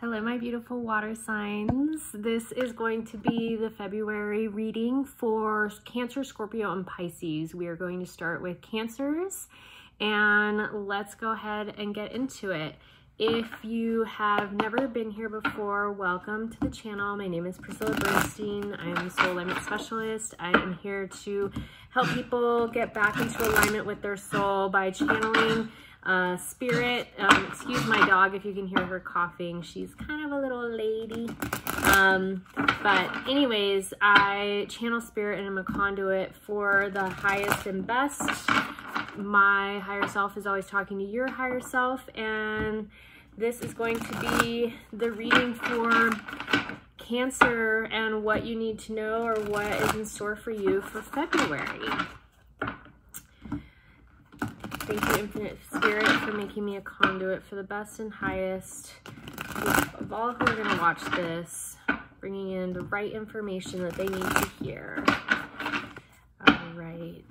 Hello, my beautiful water signs. This is going to be the February reading for Cancer, Scorpio, and Pisces. We are going to start with Cancers, and let's go ahead and get into it. If you have never been here before, welcome to the channel. My name is Priscilla Bernstein. I am a soul alignment specialist. I am here to help people get back into alignment with their soul by channeling uh, Spirit. Um, excuse my dog if you can hear her coughing. She's kind of a little lady. Um, but anyways, I channel Spirit and I'm a conduit for the highest and best. My higher self is always talking to your higher self and this is going to be the reading for Cancer and what you need to know or what is in store for you for February. Thank you, Infinite Spirit, for making me a conduit for the best and highest of all who are going to watch this, bringing in the right information that they need to hear. All right.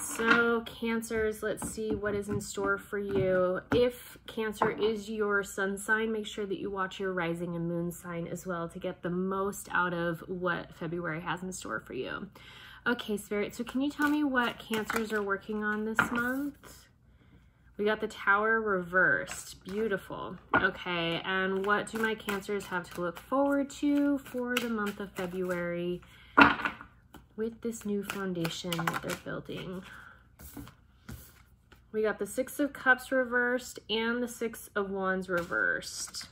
So, Cancers, let's see what is in store for you. If Cancer is your sun sign, make sure that you watch your rising and moon sign as well to get the most out of what February has in store for you. Okay, Spirit, so can you tell me what cancers are working on this month? We got the tower reversed. Beautiful. Okay, and what do my cancers have to look forward to for the month of February with this new foundation that they're building? We got the Six of Cups reversed and the Six of Wands reversed.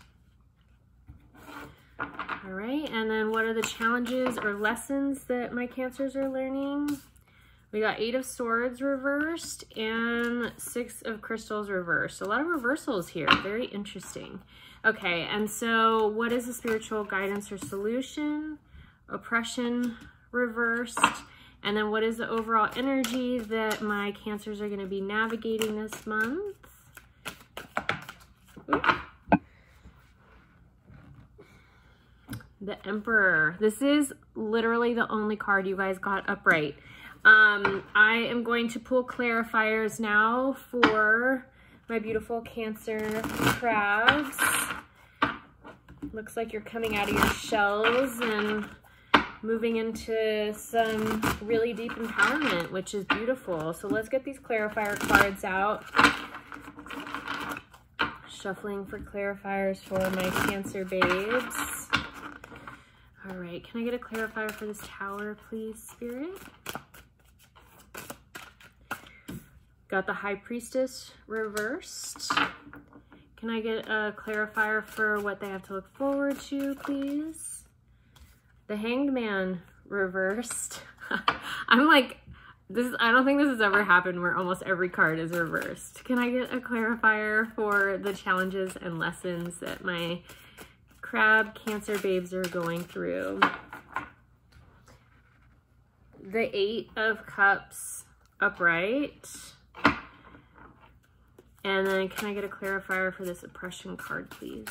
All right, and then what are the challenges or lessons that my cancers are learning? We got Eight of Swords reversed and Six of Crystals reversed. A lot of reversals here, very interesting. Okay, and so what is the spiritual guidance or solution? Oppression reversed. And then what is the overall energy that my cancers are going to be navigating this month? The Emperor. This is literally the only card you guys got upright. Um, I am going to pull clarifiers now for my beautiful Cancer crabs. Looks like you're coming out of your shells and moving into some really deep empowerment, which is beautiful. So let's get these clarifier cards out. Shuffling for clarifiers for my Cancer babes. All right, can I get a clarifier for this tower, please, Spirit? Got the High Priestess reversed. Can I get a clarifier for what they have to look forward to, please? The Hanged Man reversed. I'm like, this. I don't think this has ever happened where almost every card is reversed. Can I get a clarifier for the challenges and lessons that my crab cancer babes are going through. The Eight of Cups upright. And then can I get a clarifier for this oppression card, please?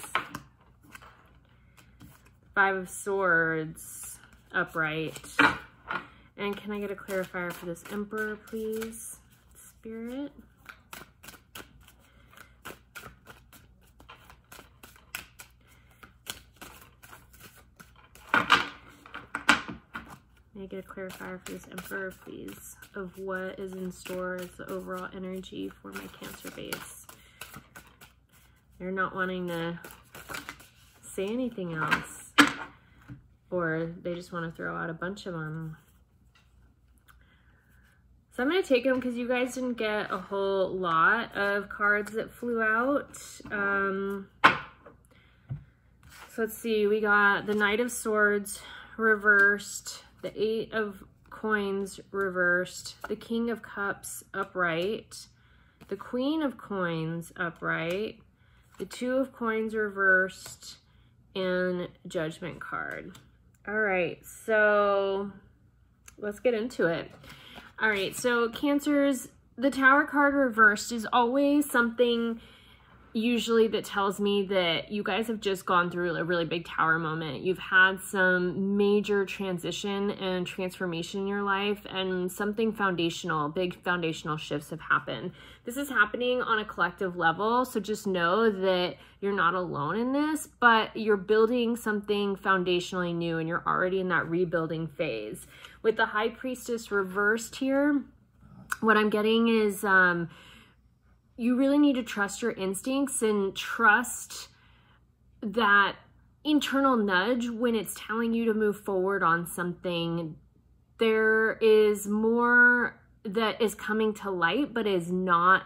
Five of Swords upright. And can I get a clarifier for this Emperor, please? Spirit. I get a clarifier for this Emperor, please, of what is in store as the overall energy for my Cancer base. They're not wanting to say anything else, or they just want to throw out a bunch of them. So I'm going to take them because you guys didn't get a whole lot of cards that flew out. Um, so let's see, we got the Knight of Swords reversed, the Eight of Coins reversed, the King of Cups upright, the Queen of Coins upright, the Two of Coins reversed, and Judgment card. All right, so let's get into it. All right, so Cancers, the Tower card reversed is always something usually that tells me that you guys have just gone through a really big tower moment. You've had some major transition and transformation in your life and something foundational, big foundational shifts have happened. This is happening on a collective level, so just know that you're not alone in this, but you're building something foundationally new and you're already in that rebuilding phase. With the High Priestess reversed here, what I'm getting is um, you really need to trust your instincts and trust that internal nudge when it's telling you to move forward on something. There is more that is coming to light, but is not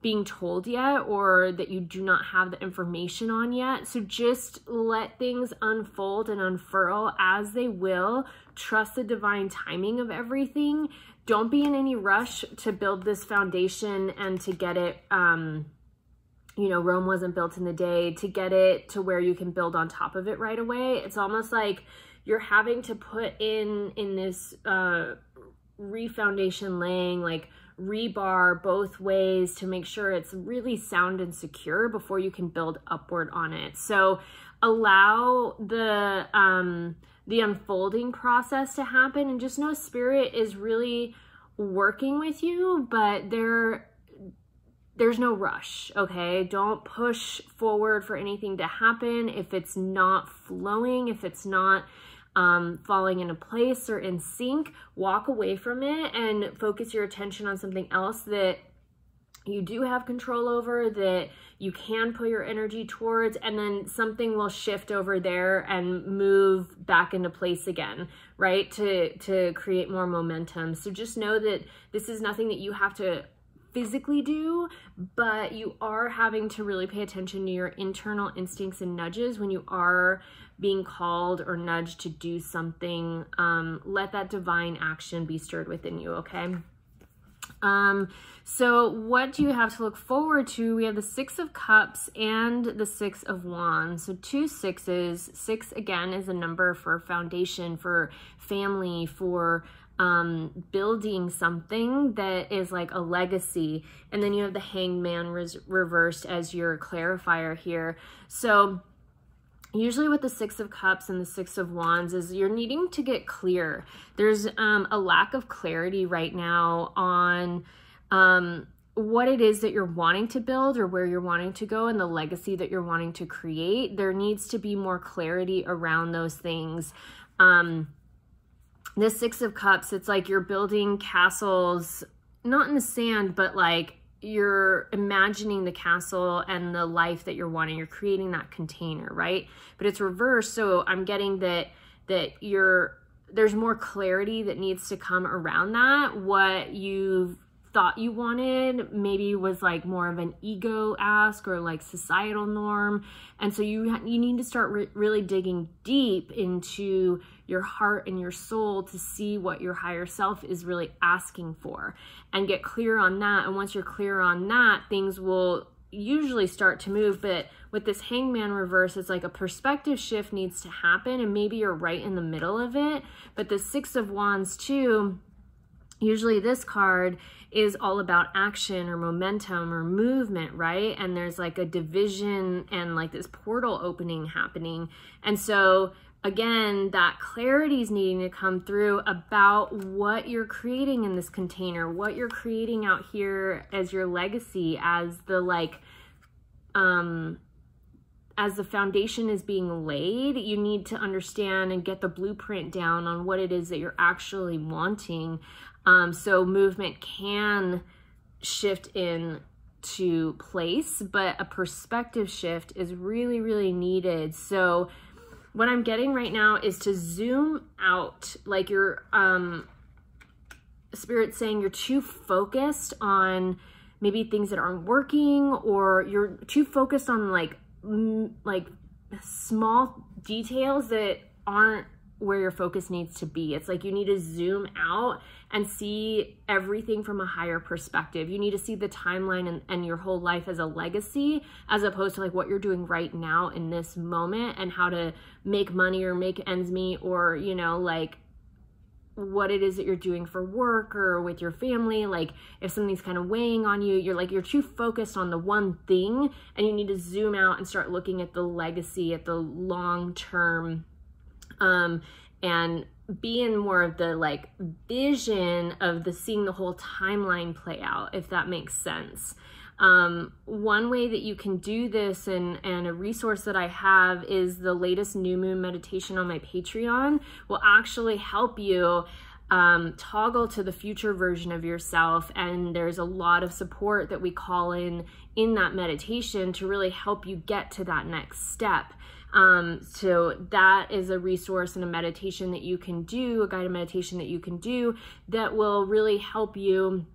being told yet or that you do not have the information on yet. So just let things unfold and unfurl as they will. Trust the divine timing of everything don't be in any rush to build this foundation and to get it, um, you know, Rome wasn't built in the day, to get it to where you can build on top of it right away. It's almost like you're having to put in, in this uh, refoundation laying, like rebar both ways to make sure it's really sound and secure before you can build upward on it. So allow the, um, the unfolding process to happen and just know spirit is really working with you, but there there's no rush, okay? Don't push forward for anything to happen if it's not flowing, if it's not um, falling into place or in sync, walk away from it and focus your attention on something else that you do have control over, that you can put your energy towards, and then something will shift over there and move back into place again, right? To, to create more momentum. So just know that this is nothing that you have to physically do, but you are having to really pay attention to your internal instincts and nudges when you are being called or nudged to do something. Um, let that divine action be stirred within you, okay? Um, so what do you have to look forward to? We have the Six of Cups and the Six of Wands. So two sixes. Six, again, is a number for foundation, for family, for um, building something that is like a legacy. And then you have the Hangman reversed as your clarifier here. So usually with the six of cups and the six of wands is you're needing to get clear. There's um, a lack of clarity right now on um, what it is that you're wanting to build or where you're wanting to go and the legacy that you're wanting to create. There needs to be more clarity around those things. Um, the six of cups it's like you're building castles not in the sand but like you're imagining the castle and the life that you're wanting. You're creating that container, right? But it's reversed. So I'm getting that that you're there's more clarity that needs to come around that. What you've thought you wanted maybe was like more of an ego ask or like societal norm. And so you you need to start re really digging deep into your heart and your soul to see what your higher self is really asking for and get clear on that. And once you're clear on that things will usually start to move. But with this hangman reverse it's like a perspective shift needs to happen and maybe you're right in the middle of it. But the six of wands too usually this card is all about action or momentum or movement, right? And there's like a division and like this portal opening happening. And so again, that clarity is needing to come through about what you're creating in this container, what you're creating out here as your legacy, as the like, um, as the foundation is being laid, you need to understand and get the blueprint down on what it is that you're actually wanting. Um, so movement can shift in to place, but a perspective shift is really, really needed. So what I'm getting right now is to zoom out, like your um, spirit saying you're too focused on maybe things that aren't working or you're too focused on like like small details that aren't where your focus needs to be. It's like you need to zoom out and see everything from a higher perspective. You need to see the timeline and, and, your whole life as a legacy as opposed to like what you're doing right now in this moment and how to make money or make ends meet or, you know, like what it is that you're doing for work or with your family. Like if something's kind of weighing on you, you're like, you're too focused on the one thing and you need to zoom out and start looking at the legacy, at the long term, um, and be in more of the like vision of the seeing the whole timeline play out, if that makes sense. Um, one way that you can do this and, and a resource that I have is the latest new moon meditation on my Patreon will actually help you um, toggle to the future version of yourself. And there's a lot of support that we call in in that meditation to really help you get to that next step. Um, so that is a resource and a meditation that you can do, a guided meditation that you can do that will really help you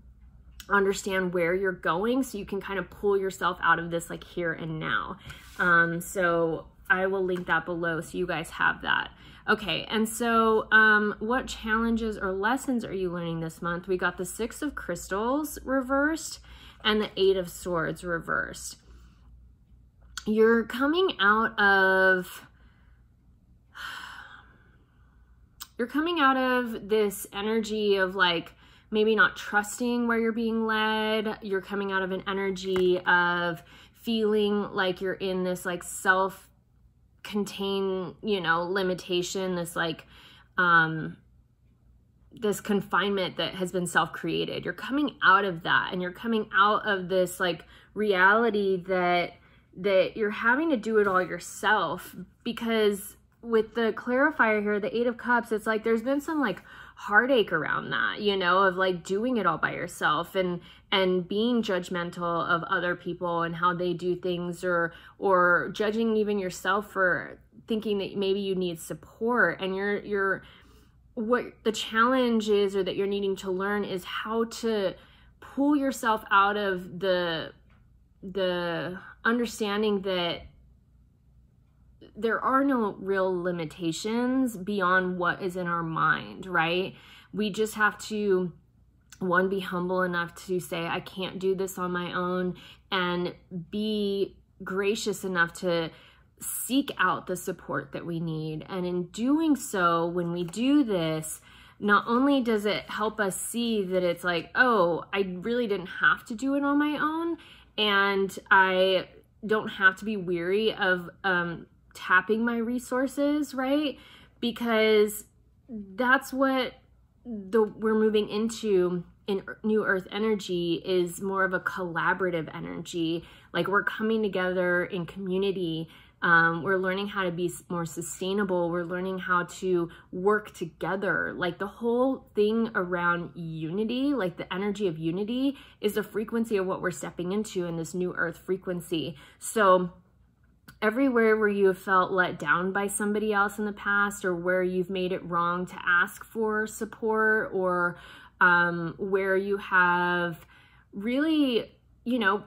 understand where you're going so you can kind of pull yourself out of this like here and now. Um, so I will link that below so you guys have that. Okay, and so um, what challenges or lessons are you learning this month? We got the Six of Crystals reversed and the Eight of Swords reversed. You're coming out of you're coming out of this energy of like maybe not trusting where you're being led. You're coming out of an energy of feeling like you're in this like self contained, you know, limitation, this like, um, this confinement that has been self created. You're coming out of that and you're coming out of this like reality that that you're having to do it all yourself because with the clarifier here, the 8 of cups, it's like there's been some like heartache around that you know of like doing it all by yourself and and being judgmental of other people and how they do things or or judging even yourself for thinking that maybe you need support. And you're you're what the challenge is or that you're needing to learn is how to pull yourself out of the the understanding that there are no real limitations beyond what is in our mind, right? We just have to one be humble enough to say I can't do this on my own and be gracious enough to seek out the support that we need. And in doing so, when we do this, not only does it help us see that it's like, oh, I really didn't have to do it on my own, and I don't have to be weary of um, tapping my resources, right? Because that's what the we're moving into in new earth energy is more of a collaborative energy like we're coming together in community um, we're learning how to be more sustainable. We're learning how to work together. Like the whole thing around unity like the energy of unity is the frequency of what we're stepping into in this new earth frequency. So everywhere where you have felt let down by somebody else in the past or where you've made it wrong to ask for support or um, where you have really, you know,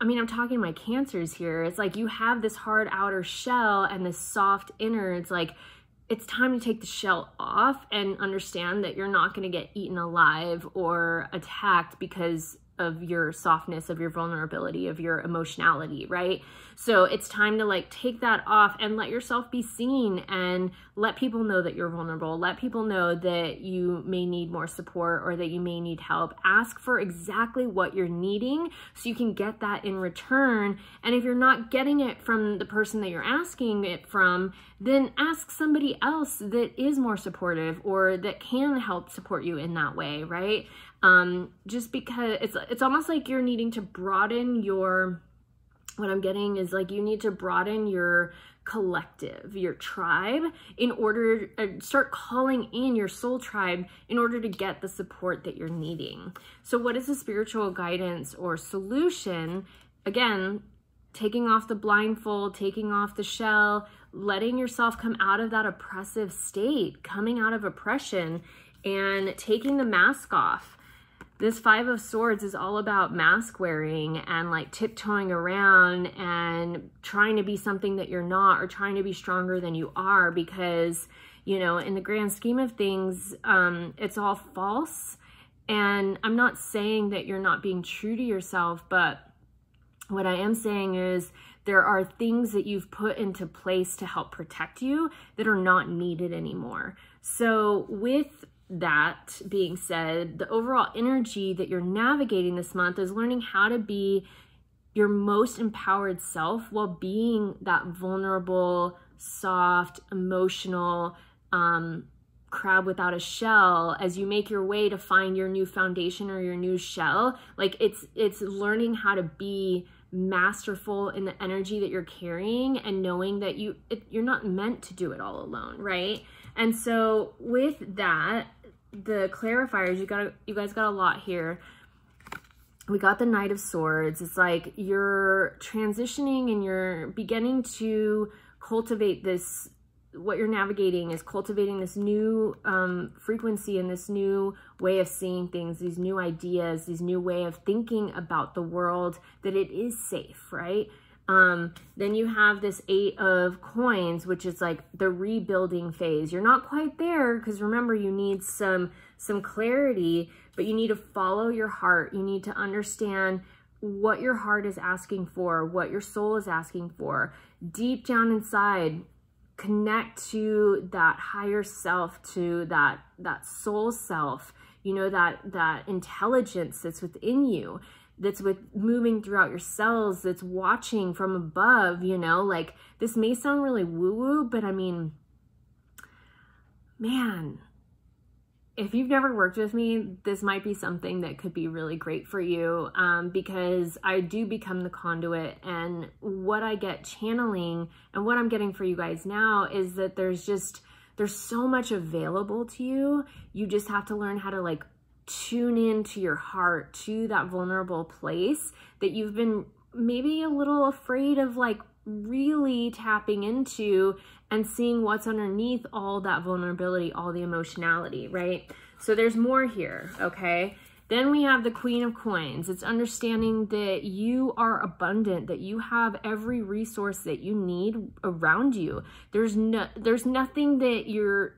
I mean, I'm talking my cancers here. It's like you have this hard outer shell and this soft inner. It's like it's time to take the shell off and understand that you're not going to get eaten alive or attacked because of your softness, of your vulnerability, of your emotionality, right? So it's time to like take that off and let yourself be seen and let people know that you're vulnerable. Let people know that you may need more support or that you may need help. Ask for exactly what you're needing so you can get that in return. And if you're not getting it from the person that you're asking it from, then ask somebody else that is more supportive or that can help support you in that way, right? Um, just because it's it's almost like you're needing to broaden your what I'm getting is like you need to broaden your collective, your tribe, in order to uh, start calling in your soul tribe in order to get the support that you're needing. So, what is the spiritual guidance or solution? Again, taking off the blindfold, taking off the shell, letting yourself come out of that oppressive state, coming out of oppression, and taking the mask off this Five of Swords is all about mask wearing and like tiptoeing around and trying to be something that you're not or trying to be stronger than you are because, you know, in the grand scheme of things, um, it's all false. And I'm not saying that you're not being true to yourself, but what I am saying is there are things that you've put into place to help protect you that are not needed anymore. So with that being said, the overall energy that you're navigating this month is learning how to be your most empowered self while being that vulnerable, soft, emotional, um, crab without a shell as you make your way to find your new foundation or your new shell. Like it's it's learning how to be masterful in the energy that you're carrying and knowing that you it, you're not meant to do it all alone right? And so with that the clarifiers you got you guys got a lot here we got the knight of swords it's like you're transitioning and you're beginning to cultivate this what you're navigating is cultivating this new um, frequency and this new way of seeing things, these new ideas, these new way of thinking about the world, that it is safe, right? Um, then you have this eight of coins, which is like the rebuilding phase. You're not quite there because remember you need some, some clarity, but you need to follow your heart. You need to understand what your heart is asking for, what your soul is asking for. Deep down inside, connect to that higher self to that that soul self you know that that intelligence that's within you that's with moving throughout your cells that's watching from above you know like this may sound really woo woo but i mean man if you've never worked with me, this might be something that could be really great for you um, because I do become the conduit. And what I get channeling and what I'm getting for you guys now is that there's just, there's so much available to you. You just have to learn how to like tune into your heart, to that vulnerable place that you've been maybe a little afraid of like really tapping into and seeing what's underneath all that vulnerability, all the emotionality, right? So there's more here, okay? Then we have the Queen of Coins. It's understanding that you are abundant, that you have every resource that you need around you. There's no there's nothing that you're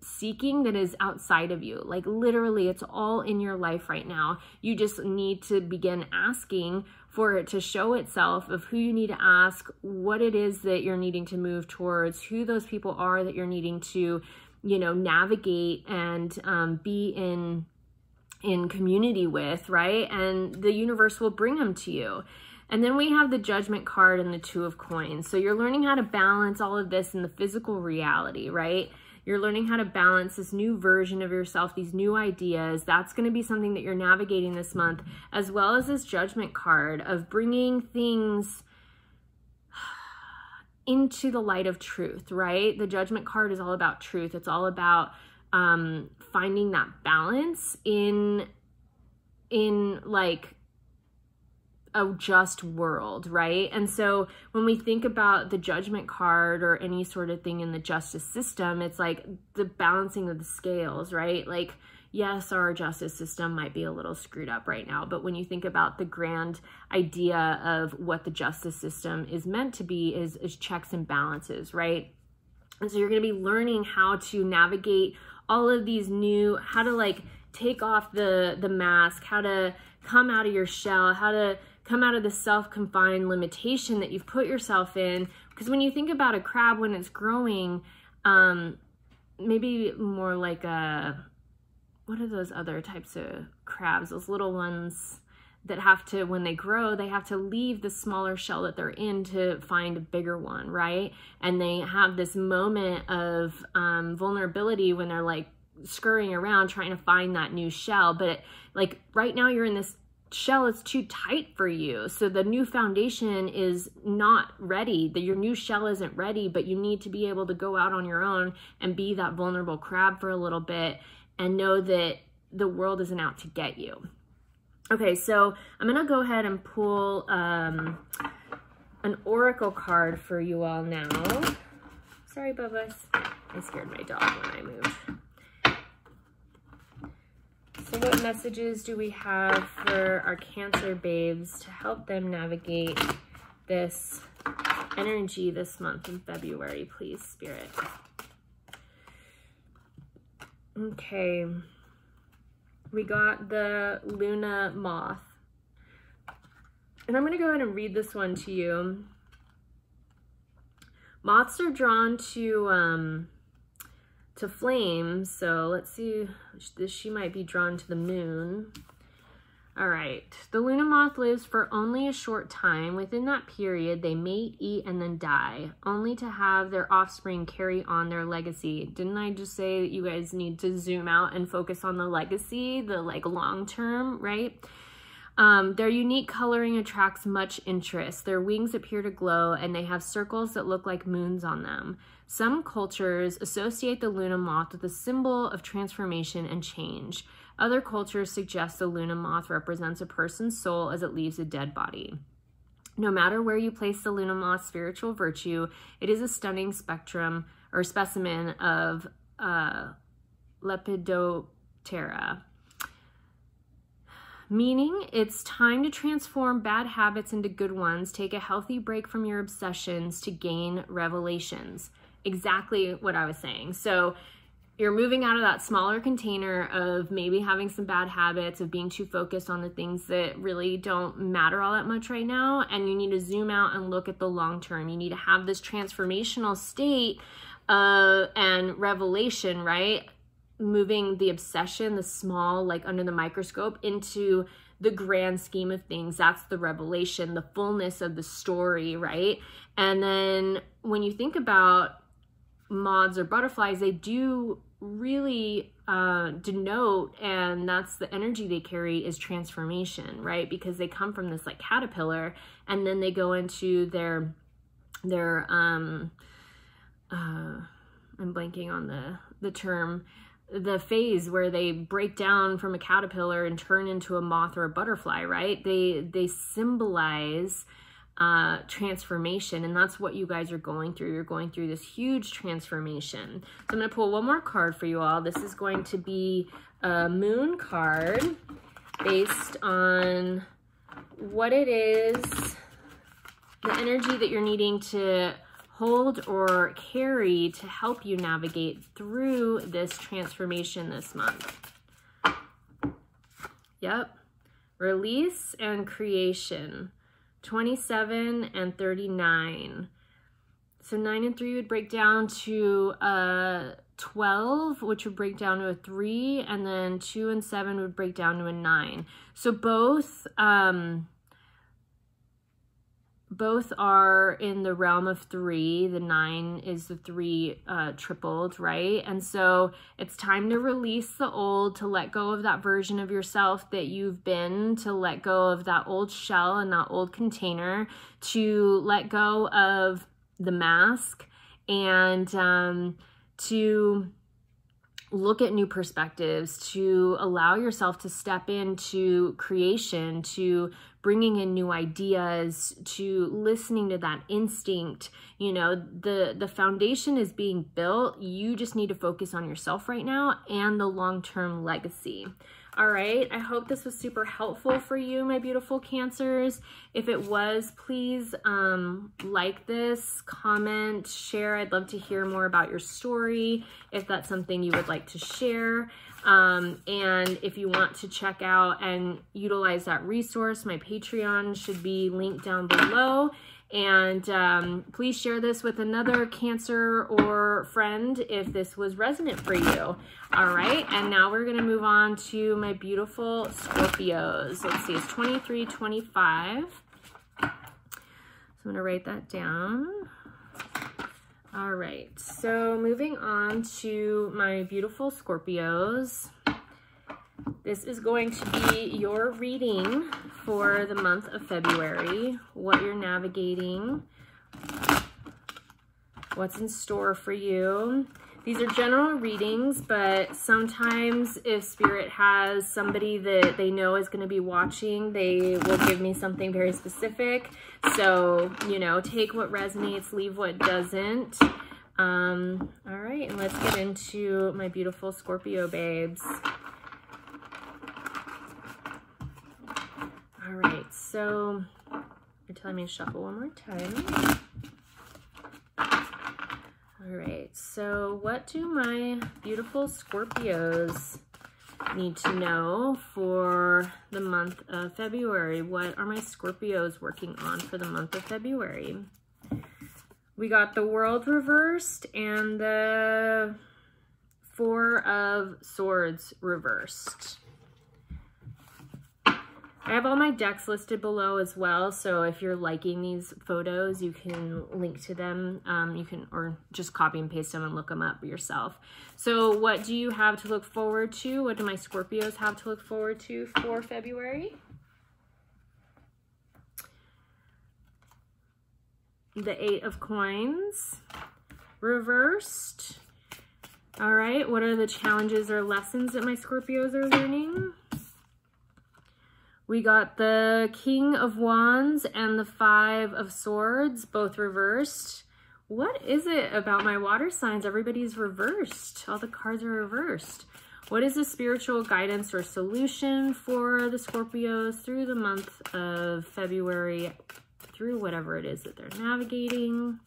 seeking that is outside of you. Like literally it's all in your life right now. You just need to begin asking for it to show itself of who you need to ask, what it is that you're needing to move towards, who those people are that you're needing to, you know, navigate and um, be in in community with, right? And the universe will bring them to you. And then we have the judgment card and the two of coins. So you're learning how to balance all of this in the physical reality, right? You're learning how to balance this new version of yourself, these new ideas. That's going to be something that you're navigating this month, as well as this judgment card of bringing things into the light of truth, right? The judgment card is all about truth. It's all about um, finding that balance in in like a just world, right? And so when we think about the judgment card or any sort of thing in the justice system, it's like the balancing of the scales, right? Like, yes, our justice system might be a little screwed up right now, but when you think about the grand idea of what the justice system is meant to be is, is checks and balances, right? And so you're going to be learning how to navigate all of these new, how to like take off the, the mask, how to come out of your shell, how to come out of the self-confined limitation that you've put yourself in. Because when you think about a crab when it's growing, um, maybe more like a, what are those other types of crabs? Those little ones that have to, when they grow, they have to leave the smaller shell that they're in to find a bigger one, right? And they have this moment of um, vulnerability when they're like scurrying around trying to find that new shell. But it, like right now you're in this shell is too tight for you. So the new foundation is not ready. That your new shell isn't ready, but you need to be able to go out on your own and be that vulnerable crab for a little bit and know that the world isn't out to get you. Okay, so I'm to go ahead and pull um, an oracle card for you all now. Sorry, Bubba. I scared my dog when I moved. So what messages do we have for our Cancer babes to help them navigate this energy this month in February, please, Spirit? Okay. We got the Luna Moth. And I'm going to go ahead and read this one to you. Moths are drawn to um, to flame. So let's see, she might be drawn to the moon. All right, the Luna moth lives for only a short time. Within that period, they mate, eat, and then die, only to have their offspring carry on their legacy. Didn't I just say that you guys need to zoom out and focus on the legacy, the like long term, right? Um, their unique coloring attracts much interest. Their wings appear to glow and they have circles that look like moons on them. Some cultures associate the Luna moth with a symbol of transformation and change. Other cultures suggest the Luna moth represents a person's soul as it leaves a dead body. No matter where you place the Luna moth's spiritual virtue, it is a stunning spectrum or specimen of uh, Lepidoptera. Meaning, it's time to transform bad habits into good ones, take a healthy break from your obsessions to gain revelations. Exactly what I was saying. So, you're moving out of that smaller container of maybe having some bad habits of being too focused on the things that really don't matter all that much right now and you need to zoom out and look at the long term. You need to have this transformational state uh, and revelation right? Moving the obsession the small like under the microscope into the grand scheme of things. That's the revelation the fullness of the story right? And then when you think about moths or butterflies, they do really uh, denote, and that's the energy they carry is transformation, right? Because they come from this like caterpillar, and then they go into their their um uh I'm blanking on the the term the phase where they break down from a caterpillar and turn into a moth or a butterfly, right? They they symbolize uh, transformation. And that's what you guys are going through. You're going through this huge transformation. So I'm going to pull one more card for you all. This is going to be a moon card based on what it is, the energy that you're needing to hold or carry to help you navigate through this transformation this month. Yep. Release and creation. 27 and 39. So 9 and 3 would break down to uh, 12, which would break down to a 3, and then 2 and 7 would break down to a 9. So both um, both are in the realm of three. The nine is the three uh, tripled, right? And so it's time to release the old, to let go of that version of yourself that you've been, to let go of that old shell and that old container, to let go of the mask and um, to look at new perspectives, to allow yourself to step into creation, to bringing in new ideas to listening to that instinct you know the the foundation is being built. You just need to focus on yourself right now and the long-term legacy. All right. I hope this was super helpful for you my beautiful cancers. If it was please um, like this comment share. I'd love to hear more about your story if that's something you would like to share um, and if you want to check out and utilize that resource, my Patreon should be linked down below. And um, please share this with another Cancer or friend if this was resonant for you. All right, and now we're going to move on to my beautiful Scorpios. Let's see, it's 23, 25. So I'm to write that down. All right, so moving on to my beautiful Scorpios. This is going to be your reading for the month of February, what you're navigating, what's in store for you. These are general readings, but sometimes if Spirit has somebody that they know is going to be watching, they will give me something very specific. So, you know, take what resonates, leave what doesn't. Um, all right, and let's get into my beautiful Scorpio babes. All right, so you're telling me to shuffle one more time. All right, so what do my beautiful Scorpios need to know for the month of February. What are my Scorpios working on for the month of February? We got the world reversed and the Four of Swords reversed. I have all my decks listed below as well, so if you're liking these photos, you can link to them. Um, you can, or just copy and paste them and look them up yourself. So what do you have to look forward to? What do my Scorpios have to look forward to for February? The Eight of Coins, reversed. All right, what are the challenges or lessons that my Scorpios are learning? We got the King of Wands and the Five of Swords, both reversed. What is it about my water signs? Everybody's reversed. All the cards are reversed. What is the spiritual guidance or solution for the Scorpios through the month of February, through whatever it is that they're navigating?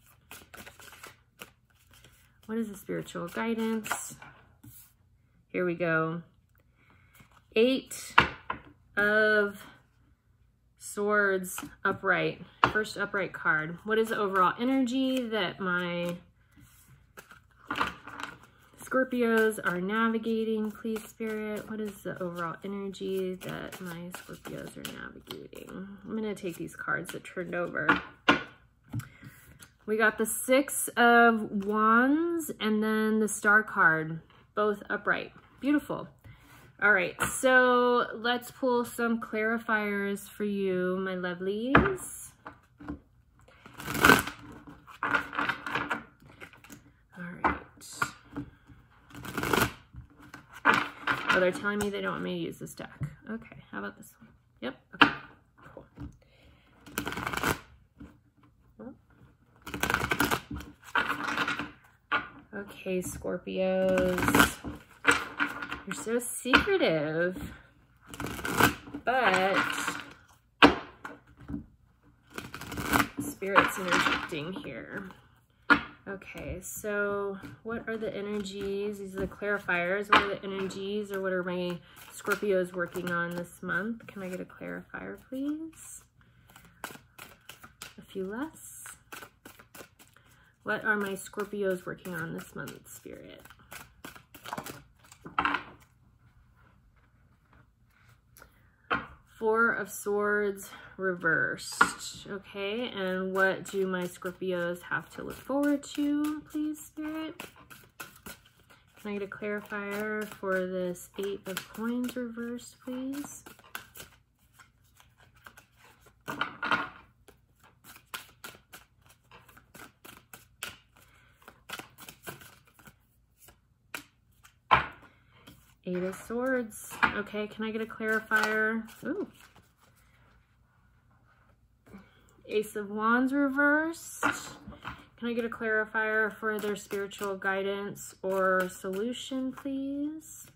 What is the spiritual guidance? Here we go. Eight of Swords upright. First upright card. What is the overall energy that my Scorpios are navigating, please, Spirit? What is the overall energy that my Scorpios are navigating? I'm going to take these cards that turned over. We got the Six of Wands and then the Star card, both upright. Beautiful. All right, so let's pull some clarifiers for you, my lovelies. All right. Oh, they're telling me they don't want me to use this deck. Okay, how about this one? Yep, okay. Okay, Scorpios. You're so secretive. But spirit's interjecting here. Okay, so what are the energies? These are the clarifiers. What are the energies or what are my Scorpios working on this month? Can I get a clarifier, please? A few less. What are my Scorpios working on this month, Spirit? Four of Swords reversed. Okay, and what do my Scorpios have to look forward to, please, Spirit? Can I get a clarifier for this Eight of Coins reversed, please? Eight of Swords. Okay, can I get a clarifier? Ooh. Ace of Wands reversed. Can I get a clarifier for their spiritual guidance or solution, please?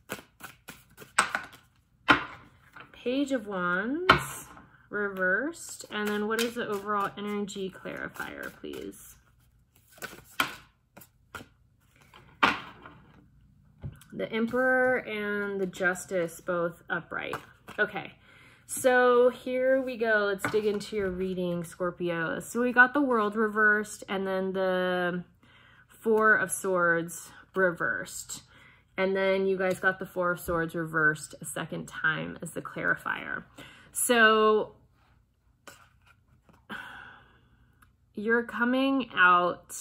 Page of Wands reversed. And then what is the overall energy clarifier, please? The Emperor and the Justice both upright. Okay, so here we go. Let's dig into your reading, Scorpio. So we got the World reversed and then the Four of Swords reversed. And then you guys got the Four of Swords reversed a second time as the clarifier. So you're coming out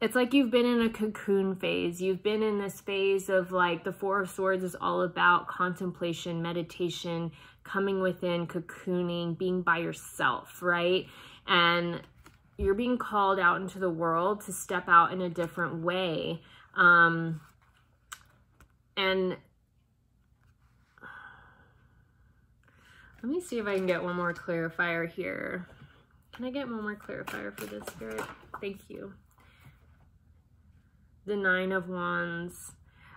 it's like you've been in a cocoon phase. You've been in this phase of like the Four of Swords is all about contemplation, meditation, coming within, cocooning, being by yourself, right? And you're being called out into the world to step out in a different way. Um, and let me see if I can get one more clarifier here. Can I get one more clarifier for this spirit? Thank you the Nine of Wands.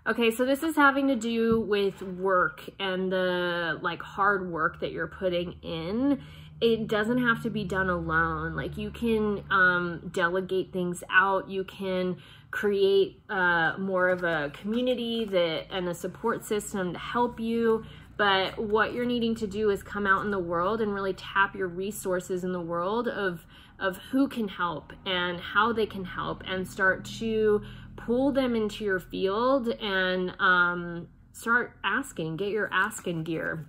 Okay, so this is having to do with work and the like hard work that you're putting in. It doesn't have to be done alone. Like you can um, delegate things out. You can create uh, more of a community that and a support system to help you. But what you're needing to do is come out in the world and really tap your resources in the world of of who can help and how they can help and start to pull them into your field and um, start asking get your asking gear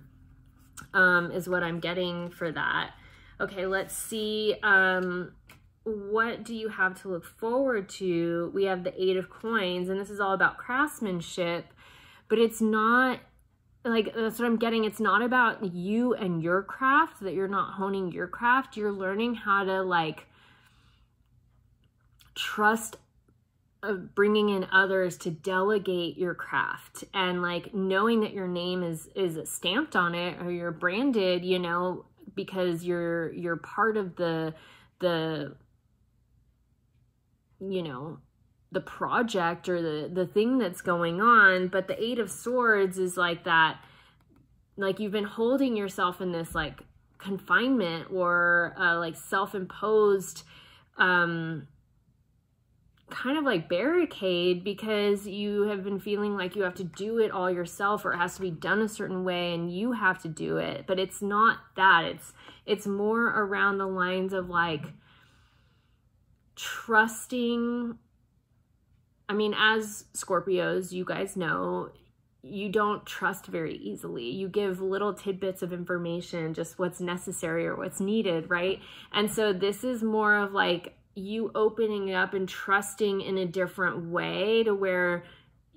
um, is what i'm getting for that okay let's see um, what do you have to look forward to we have the eight of coins and this is all about craftsmanship but it's not like that's what I'm getting. It's not about you and your craft that you're not honing your craft. You're learning how to like trust of bringing in others to delegate your craft and like knowing that your name is is stamped on it or you're branded, you know, because you're you're part of the the you know the project or the the thing that's going on. But the eight of swords is like that like you've been holding yourself in this like confinement or uh, like self-imposed um kind of like barricade because you have been feeling like you have to do it all yourself or it has to be done a certain way and you have to do it but it's not that it's it's more around the lines of like trusting I mean, as Scorpios, you guys know, you don't trust very easily. You give little tidbits of information, just what's necessary or what's needed, right? And so this is more of like you opening up and trusting in a different way to where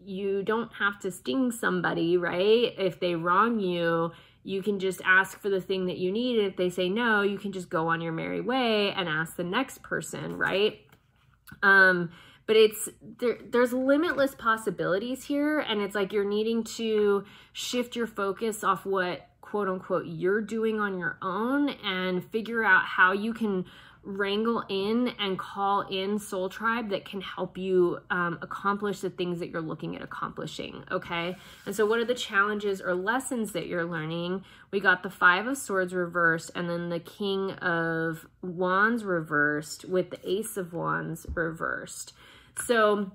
you don't have to sting somebody, right? If they wrong you, you can just ask for the thing that you need. If they say no, you can just go on your merry way and ask the next person, right? Um, but it's there there's limitless possibilities here and it's like you're needing to shift your focus off what quote unquote you're doing on your own and figure out how you can wrangle in and call in soul tribe that can help you um, accomplish the things that you're looking at accomplishing okay and so what are the challenges or lessons that you're learning we got the five of swords reversed and then the king of wands reversed with the ace of wands reversed so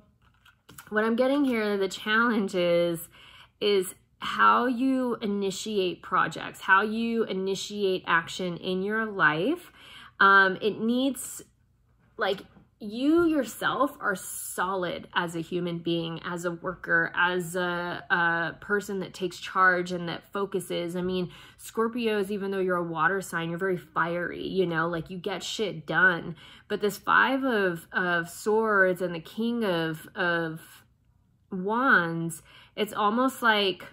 what I'm getting here, the challenge is, is how you initiate projects, how you initiate action in your life. Um, it needs like you yourself are solid as a human being, as a worker, as a, a, person that takes charge and that focuses. I mean, Scorpios, even though you're a water sign, you're very fiery, you know, like you get shit done. But this five of, of swords and the king of, of wands, it's almost like,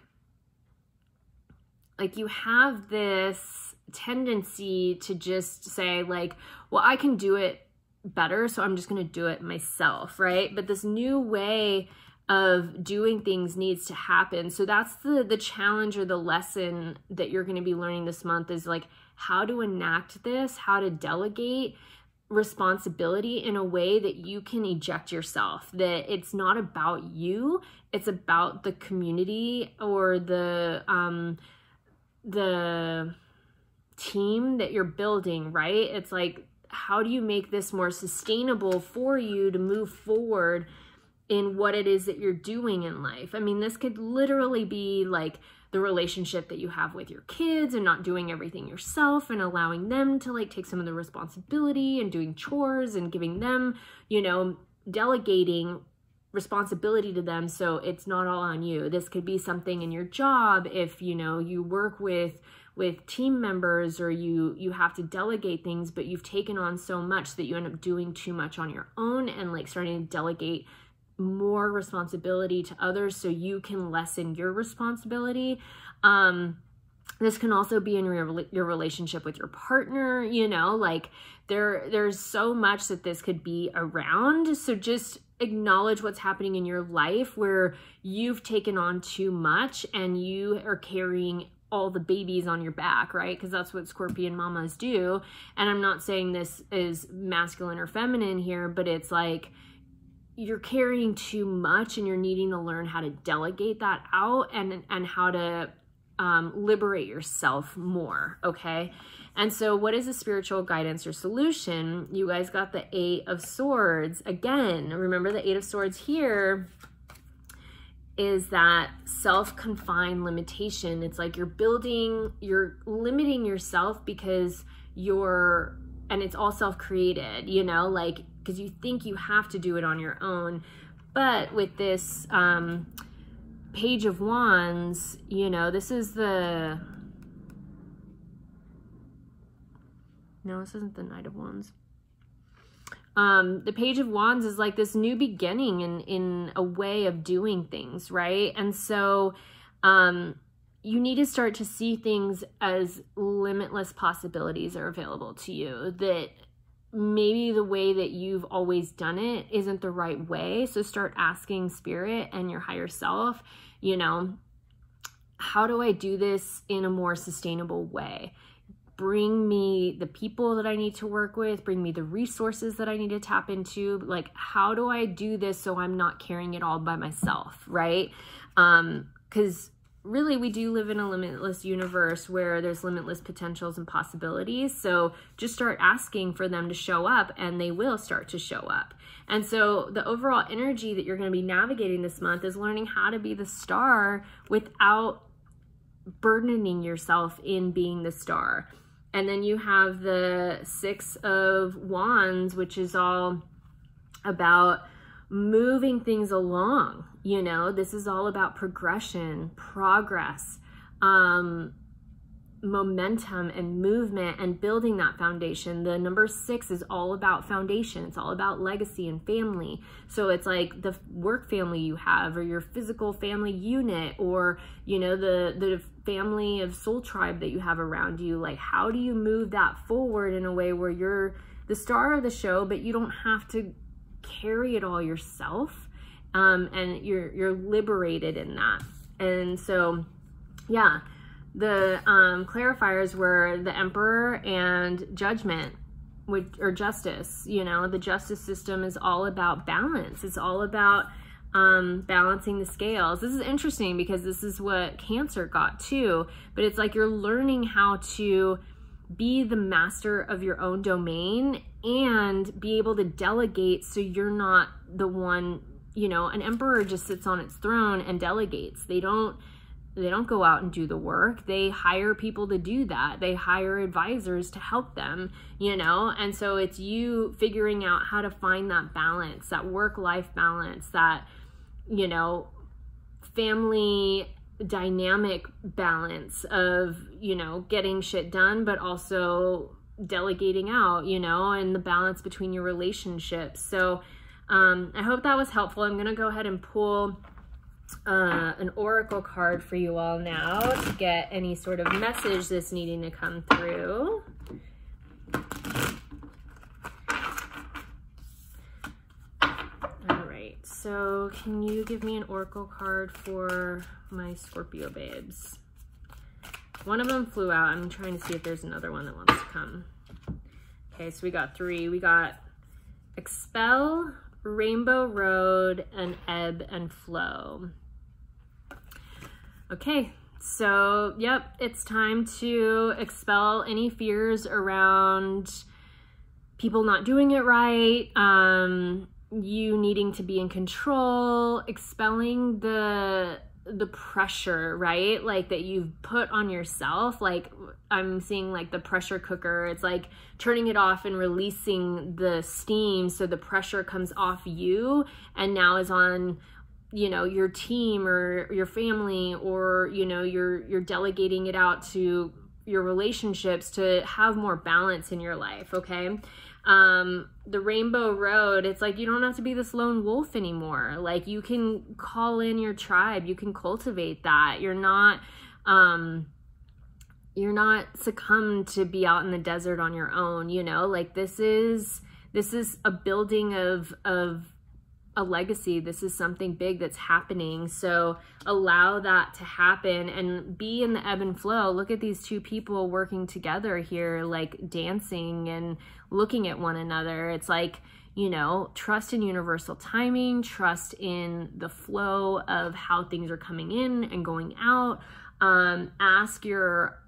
like you have this tendency to just say like, well, I can do it better, so I'm just going to do it myself, right? But this new way of doing things needs to happen. So that's the the challenge or the lesson that you're going to be learning this month is like how to enact this, how to delegate responsibility in a way that you can eject yourself that it's not about you it's about the community or the um the team that you're building right it's like how do you make this more sustainable for you to move forward in what it is that you're doing in life? I mean, this could literally be like the relationship that you have with your kids and not doing everything yourself and allowing them to like take some of the responsibility and doing chores and giving them, you know, delegating responsibility to them so it's not all on you. This could be something in your job if, you know, you work with with team members or you you have to delegate things but you've taken on so much that you end up doing too much on your own and like starting to delegate more responsibility to others so you can lessen your responsibility. Um this can also be in your, your relationship with your partner you know like there there's so much that this could be around. So just acknowledge what's happening in your life where you've taken on too much and you are carrying all the babies on your back, right? Because that's what scorpion mamas do. And I'm not saying this is masculine or feminine here, but it's like you're carrying too much and you're needing to learn how to delegate that out and and how to um, liberate yourself more, okay? And so, what is a spiritual guidance or solution? You guys got the Eight of Swords. Again, remember the Eight of Swords here is that self-confined limitation. It's like you're building, you're limiting yourself because you're and it's all self-created, you know, like because you think you have to do it on your own. But with this um, Page of Wands, you know, this is the No, this isn't the Knight of Wands. Um, the Page of Wands is like this new beginning in, in a way of doing things, right? And so um, you need to start to see things as limitless possibilities are available to you. That maybe the way that you've always done it isn't the right way. So start asking spirit and your higher self, you know, how do I do this in a more sustainable way? Bring me the people that I need to work with, bring me the resources that I need to tap into. Like, how do I do this so I'm not carrying it all by myself, right? Um, because really we do live in a limitless universe where there's limitless potentials and possibilities. So just start asking for them to show up and they will start to show up. And so the overall energy that you're going to be navigating this month is learning how to be the star without burdening yourself in being the star. And then you have the Six of Wands, which is all about moving things along. You know, this is all about progression, progress, um, momentum and movement and building that foundation. The number six is all about foundation. It's all about legacy and family. So it's like the work family you have or your physical family unit or, you know, the, the family of soul tribe that you have around you. Like, how do you move that forward in a way where you're the star of the show, but you don't have to carry it all yourself. Um, and you're, you're liberated in that. And so, yeah, the um, clarifiers were the emperor and judgment which, or justice you know? The justice system is all about balance. It's all about um, balancing the scales. This is interesting because this is what cancer got too. But it's like you're learning how to be the master of your own domain and be able to delegate so you're not the one you know? An emperor just sits on its throne and delegates. They don't they don't go out and do the work. They hire people to do that. They hire advisors to help them you know? And so it's you figuring out how to find that balance that work life balance that you know family dynamic balance of you know getting shit done but also delegating out you know and the balance between your relationships. So um, i hope that was helpful. I'm gonna go ahead and pull uh, an oracle card for you all now to get any sort of message that's needing to come through. All right, so can you give me an oracle card for my Scorpio babes? One of them flew out. I'm trying to see if there's another one that wants to come. Okay, so we got three. We got expel, rainbow road, and ebb and flow. Okay, so yep, it's time to expel any fears around people not doing it right, um, you needing to be in control, expelling the the pressure, right? Like that you've put on yourself. Like I'm seeing like the pressure cooker. It's like turning it off and releasing the steam so the pressure comes off you and now is on you know your team or your family or you know you're you're delegating it out to your relationships to have more balance in your life okay um the rainbow road it's like you don't have to be this lone wolf anymore. Like you can call in your tribe. You can cultivate that. You're not um you're not succumbed to be out in the desert on your own you know? Like this is this is a building of of a legacy. This is something big that's happening. So allow that to happen and be in the ebb and flow. Look at these two people working together here, like dancing and looking at one another. It's like, you know, trust in universal timing, trust in the flow of how things are coming in and going out. Um, ask your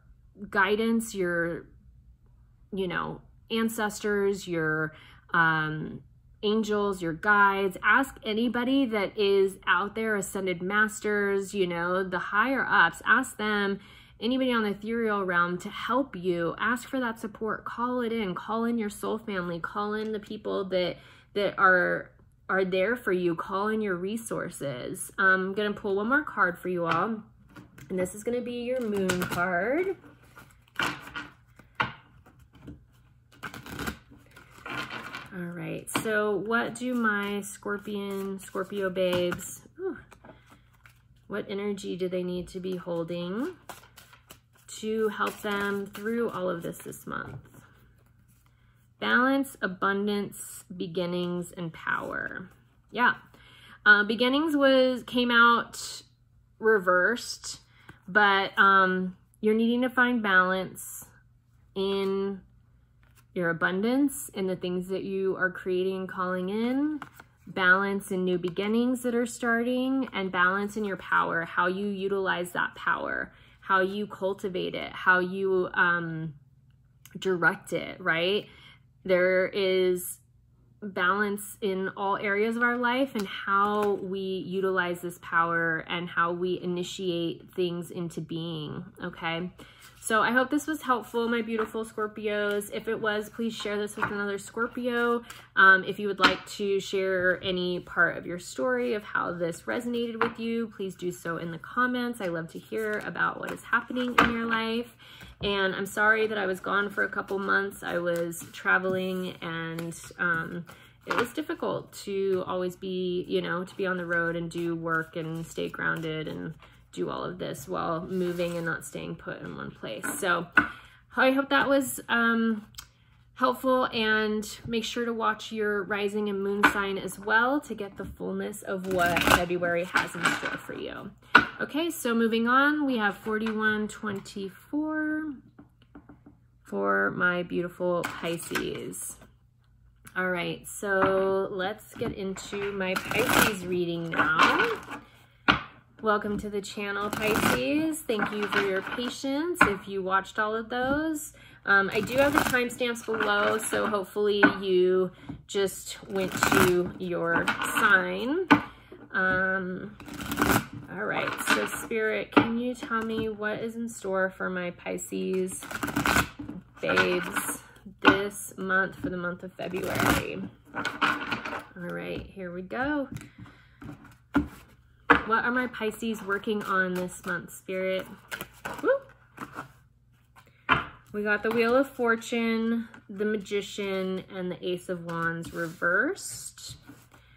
guidance, your, you know, ancestors, your, um, angels, your guides, ask anybody that is out there, ascended masters, you know, the higher ups, ask them anybody on the ethereal realm to help you. Ask for that support. Call it in. Call in your soul family. Call in the people that that are are there for you. Call in your resources. Um, I'm going to pull one more card for you all. And this is going to be your moon card. All right, so what do my Scorpion, Scorpio babes, ooh, what energy do they need to be holding to help them through all of this this month? Balance, abundance, beginnings, and power. Yeah. Uh, beginnings was came out reversed, but um, you're needing to find balance in your abundance and the things that you are creating and calling in, balance in new beginnings that are starting, and balance in your power, how you utilize that power, how you cultivate it, how you um, direct it, right? There is balance in all areas of our life and how we utilize this power and how we initiate things into being, okay? So I hope this was helpful, my beautiful Scorpios. If it was, please share this with another Scorpio. Um, if you would like to share any part of your story of how this resonated with you, please do so in the comments. I love to hear about what is happening in your life. And I'm sorry that I was gone for a couple months. I was traveling and um, it was difficult to always be, you know, to be on the road and do work and stay grounded and do all of this while moving and not staying put in one place. So I hope that was um, helpful and make sure to watch your rising and moon sign as well to get the fullness of what February has in store for you. Okay, so moving on, we have 4124 for my beautiful Pisces. All right, so let's get into my Pisces reading now. Welcome to the channel, Pisces. Thank you for your patience if you watched all of those. Um, I do have the timestamps below, so hopefully you just went to your sign. Um, all right, so Spirit, can you tell me what is in store for my Pisces babes this month for the month of February? All right, here we go. What are my Pisces working on this month, Spirit? Woo! We got the Wheel of Fortune, the Magician, and the Ace of Wands reversed.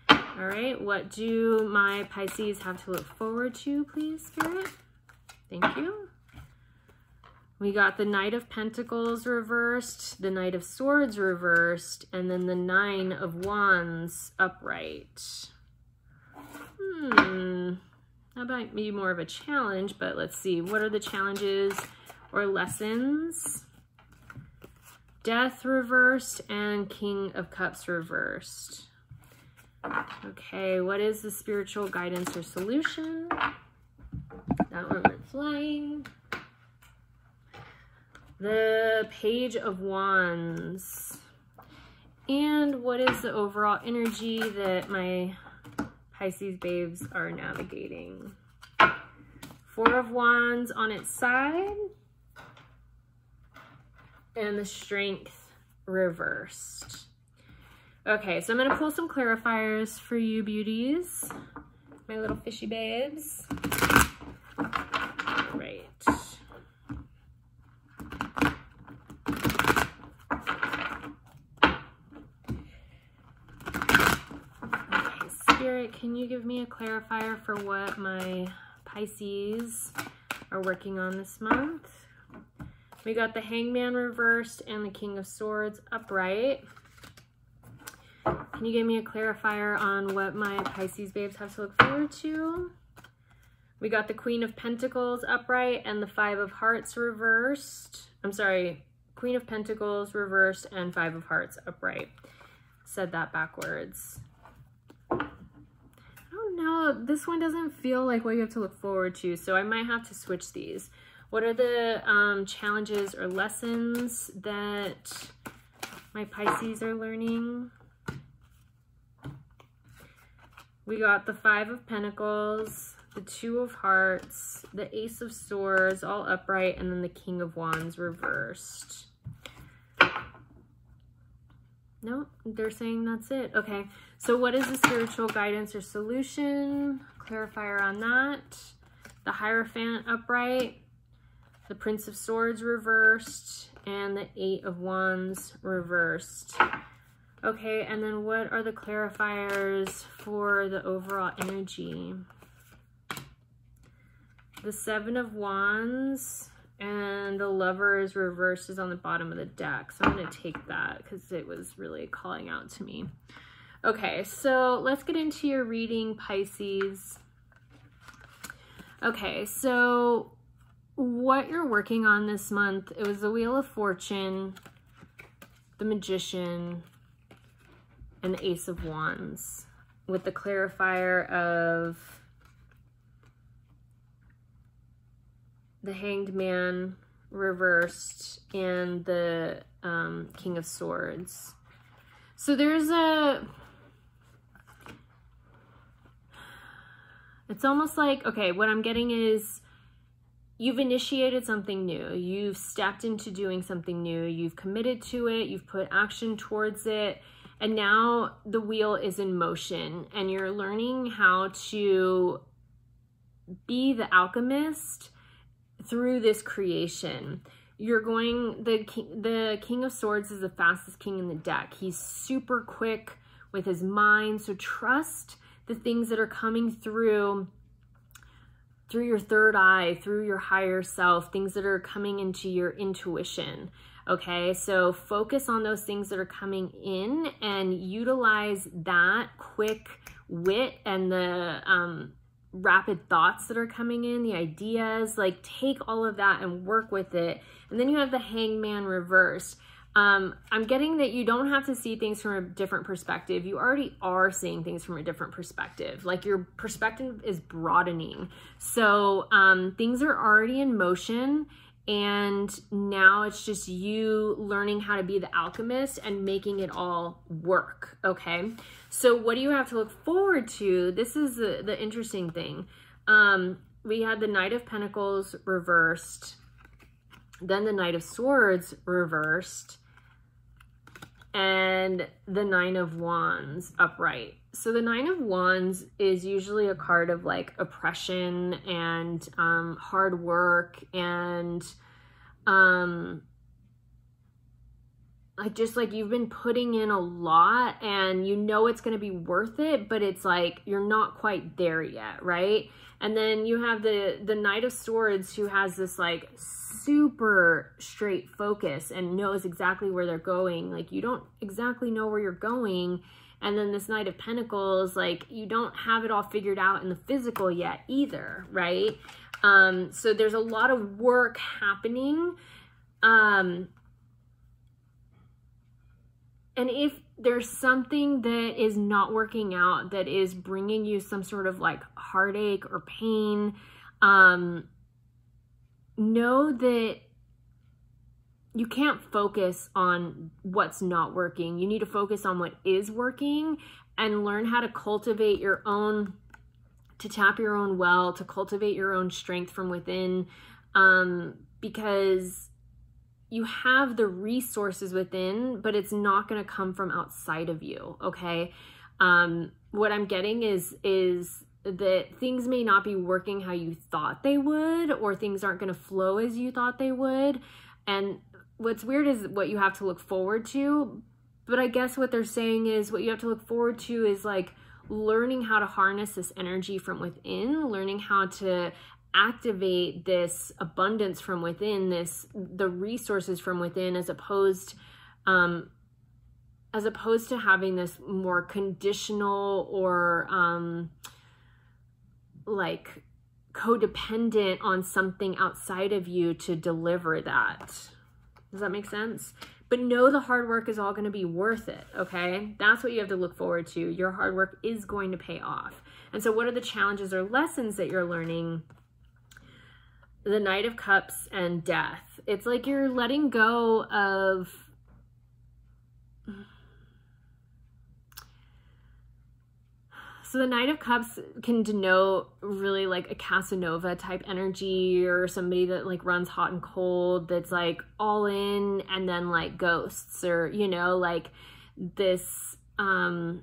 All right, what do my Pisces have to look forward to, please, Spirit? Thank you. We got the Knight of Pentacles reversed, the Knight of Swords reversed, and then the Nine of Wands upright. Hmm, that might be more of a challenge, but let's see. What are the challenges or lessons? Death reversed and King of Cups reversed. Okay, what is the spiritual guidance or solution? That one went flying. The Page of Wands. And what is the overall energy that my Pisces babes are navigating. Four of Wands on its side. And the Strength reversed. Okay, so I'm going to pull some clarifiers for you beauties. My little fishy babes. Can you give me a clarifier for what my Pisces are working on this month? We got the Hangman reversed and the King of Swords upright. Can you give me a clarifier on what my Pisces babes have to look forward to? We got the Queen of Pentacles upright and the Five of Hearts reversed. I'm sorry, Queen of Pentacles reversed and Five of Hearts upright. Said that backwards no, this one doesn't feel like what you have to look forward to, so I might have to switch these. What are the um, challenges or lessons that my Pisces are learning? We got the Five of Pentacles, the Two of Hearts, the Ace of Swords, all upright, and then the King of Wands reversed. No, they're saying that's it. Okay, so what is the spiritual guidance or solution? Clarifier on that. The Hierophant upright, the Prince of Swords reversed, and the Eight of Wands reversed. Okay, and then what are the clarifiers for the overall energy? The Seven of Wands and the Lovers reversed is on the bottom of the deck. So I'm going to take that because it was really calling out to me. Okay, so let's get into your reading, Pisces. Okay, so what you're working on this month, it was the Wheel of Fortune, the Magician, and the Ace of Wands with the clarifier of the Hanged Man reversed and the um, King of Swords. So there's a... It's almost like, okay, what I'm getting is you've initiated something new. You've stepped into doing something new. You've committed to it. You've put action towards it. And now the wheel is in motion and you're learning how to be the alchemist through this creation. You're going, the, the King of Swords is the fastest king in the deck. He's super quick with his mind. So trust the things that are coming through through your third eye, through your higher self, things that are coming into your intuition. Okay, so focus on those things that are coming in and utilize that quick wit and the um, rapid thoughts that are coming in, the ideas, like take all of that and work with it. And then you have the hangman reversed. Um, I'm getting that you don't have to see things from a different perspective. You already are seeing things from a different perspective. Like your perspective is broadening. So um, things are already in motion and now it's just you learning how to be the alchemist and making it all work okay so what do you have to look forward to this is the, the interesting thing um, we had the knight of pentacles reversed then the knight of swords reversed and the nine of wands upright. So the nine of wands is usually a card of like oppression and um, hard work and um like just like you've been putting in a lot and you know it's going to be worth it but it's like you're not quite there yet right and then you have the the knight of swords who has this like super straight focus and knows exactly where they're going like you don't exactly know where you're going and then this Knight of Pentacles, like you don't have it all figured out in the physical yet either, right? Um, so there's a lot of work happening. Um, and if there's something that is not working out, that is bringing you some sort of like heartache or pain, um, know that you can't focus on what's not working. You need to focus on what is working and learn how to cultivate your own, to tap your own well, to cultivate your own strength from within, um, because you have the resources within, but it's not going to come from outside of you. Okay. Um, what I'm getting is, is that things may not be working how you thought they would, or things aren't going to flow as you thought they would. And what's weird is what you have to look forward to. But I guess what they're saying is what you have to look forward to is like learning how to harness this energy from within, learning how to activate this abundance from within, this the resources from within as opposed um as opposed to having this more conditional or um like codependent on something outside of you to deliver that. Does that make sense? But know the hard work is all going to be worth it, okay? That's what you have to look forward to. Your hard work is going to pay off. And so what are the challenges or lessons that you're learning? The Knight of Cups and Death. It's like you're letting go of So the Knight of Cups can denote really like a Casanova type energy or somebody that like runs hot and cold that's like all in and then like ghosts or you know like this um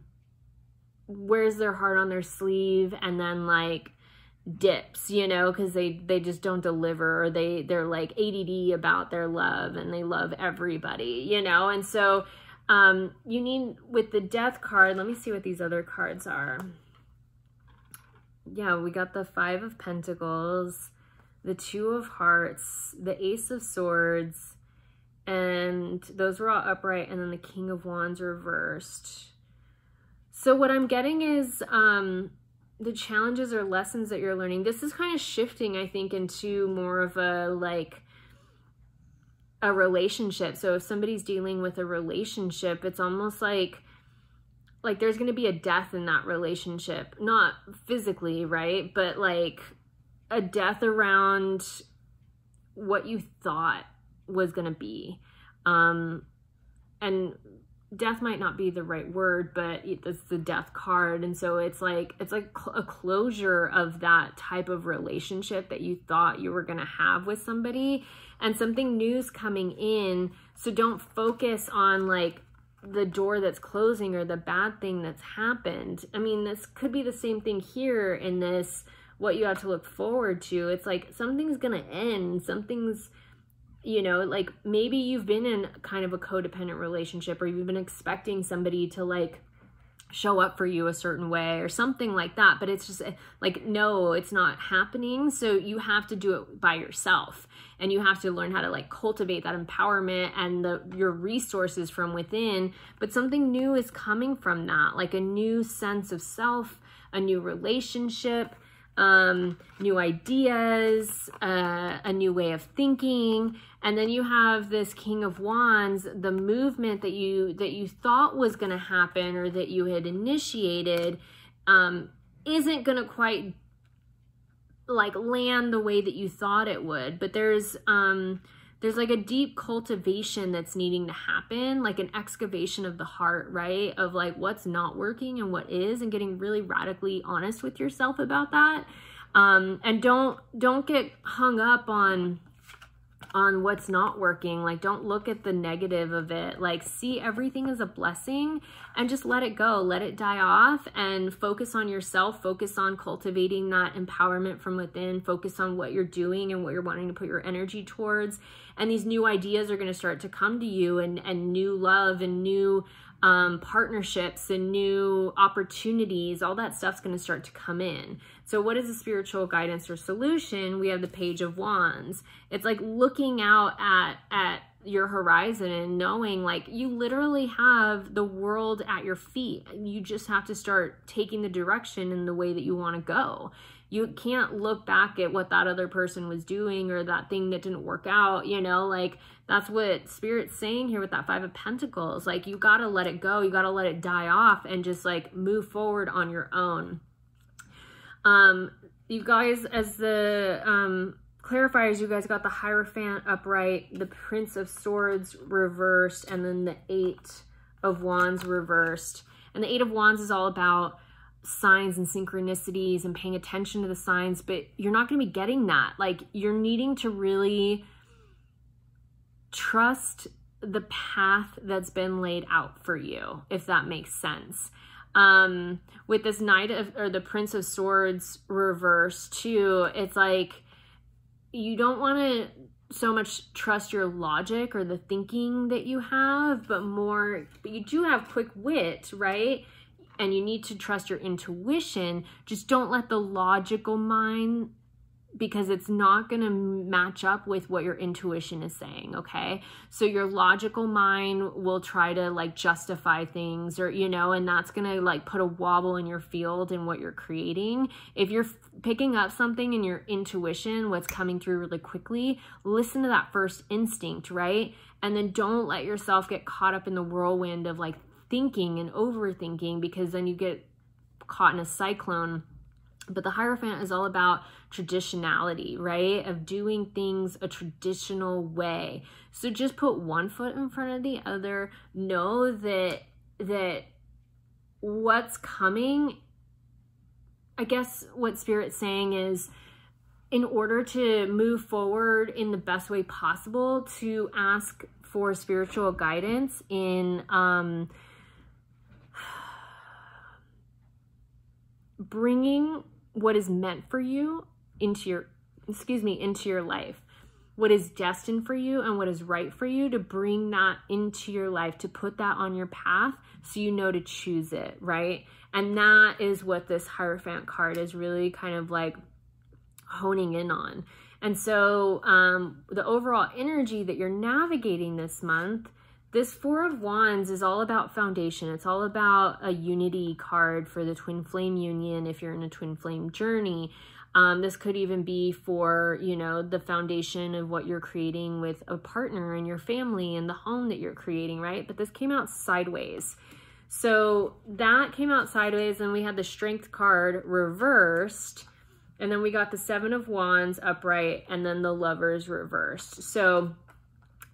wears their heart on their sleeve and then like dips you know because they they just don't deliver. Or they they're like ADD about their love and they love everybody you know? And so um you need with the death card let me see what these other cards are. Yeah we got the five of pentacles the two of hearts the ace of swords and those were all upright and then the king of wands reversed. So what i'm getting is um the challenges or lessons that you're learning this is kind of shifting i think into more of a like a relationship. So if somebody's dealing with a relationship it's almost like like there's going to be a death in that relationship. Not physically right? But like a death around what you thought was going to be. Um and death might not be the right word but it's the death card. And so it's like it's like a closure of that type of relationship that you thought you were going to have with somebody. And something new's coming in. So don't focus on like the door that's closing or the bad thing that's happened. I mean this could be the same thing here in this what you have to look forward to. It's like something's going to end. Something's you know, like maybe you've been in kind of a codependent relationship or you've been expecting somebody to like show up for you a certain way or something like that but it's just like no it's not happening. So you have to do it by yourself and you have to learn how to like cultivate that empowerment and the your resources from within. But something new is coming from that like a new sense of self a new relationship um, new ideas, uh, a new way of thinking, and then you have this King of Wands, the movement that you that you thought was going to happen or that you had initiated, um, isn't going to quite like land the way that you thought it would. But there's um, there's like a deep cultivation that's needing to happen, like an excavation of the heart, right? Of like what's not working and what is, and getting really radically honest with yourself about that. Um, and don't don't get hung up on on what's not working. Like, don't look at the negative of it. Like, see everything as a blessing and just let it go. Let it die off and focus on yourself. Focus on cultivating that empowerment from within. Focus on what you're doing and what you're wanting to put your energy towards. And these new ideas are going to start to come to you and, and new love and new um, partnerships and new opportunities, all that stuff's going to start to come in. So, what is a spiritual guidance or solution? We have the Page of Wands. It's like looking out at at your horizon and knowing like you literally have the world at your feet. You just have to start taking the direction in the way that you want to go you can't look back at what that other person was doing or that thing that didn't work out, you know, like that's what spirit's saying here with that five of pentacles. Like you got to let it go. You got to let it die off and just like move forward on your own. Um, you guys, as the, um, clarifiers, you guys got the Hierophant upright, the Prince of Swords reversed, and then the Eight of Wands reversed. And the Eight of Wands is all about signs and synchronicities and paying attention to the signs, but you're not going to be getting that. Like, you're needing to really trust the path that's been laid out for you, if that makes sense. Um, with this Knight of, or the Prince of Swords reverse, too, it's like you don't want to so much trust your logic or the thinking that you have, but more, but you do have quick wit, right? And you need to trust your intuition. Just don't let the logical mind because it's not going to match up with what your intuition is saying, okay? So your logical mind will try to like justify things or you know, and that's going to like put a wobble in your field and what you're creating. If you're picking up something in your intuition, what's coming through really quickly, listen to that first instinct, right? And then don't let yourself get caught up in the whirlwind of like thinking and overthinking because then you get caught in a cyclone. But the Hierophant is all about traditionality, right? Of doing things a traditional way. So just put one foot in front of the other. Know that that what's coming I guess what Spirit's saying is in order to move forward in the best way possible, to ask for spiritual guidance in um, bringing what is meant for you into your excuse me into your life. What is destined for you and what is right for you to bring that into your life to put that on your path so you know to choose it right? And that is what this hierophant card is really kind of like honing in on. And so um, the overall energy that you're navigating this month this Four of Wands is all about foundation. It's all about a unity card for the twin flame union if you're in a twin flame journey. Um, this could even be for, you know, the foundation of what you're creating with a partner and your family and the home that you're creating, right? But this came out sideways. So that came out sideways and we had the strength card reversed and then we got the seven of wands upright and then the lovers reversed. So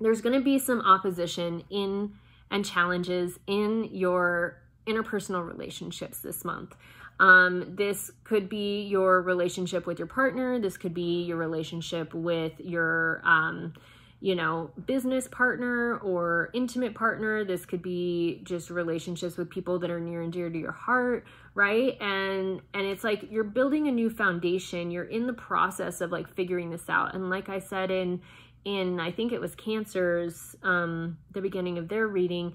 there's going to be some opposition in and challenges in your interpersonal relationships this month. Um, this could be your relationship with your partner. This could be your relationship with your, um, you know, business partner or intimate partner. This could be just relationships with people that are near and dear to your heart, right? And and it's like you're building a new foundation. You're in the process of like figuring this out. And like I said in in I think it was Cancer's um, the beginning of their reading,